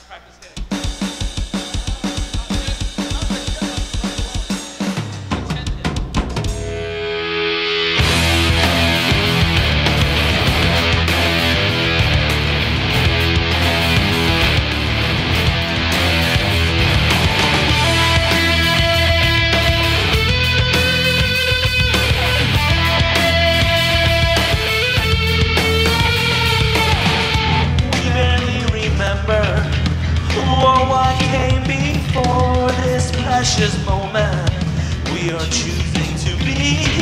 practice hitting. precious moment we are choosing to be.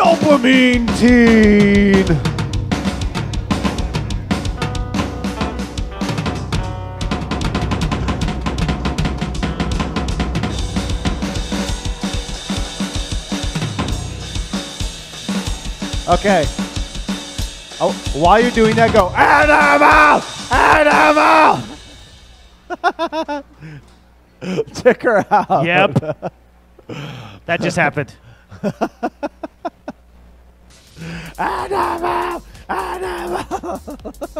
Dopamine teen. Okay. Oh, while you're doing that, go animal, animal. Check her out. Yep. that just happened. Animal, animal.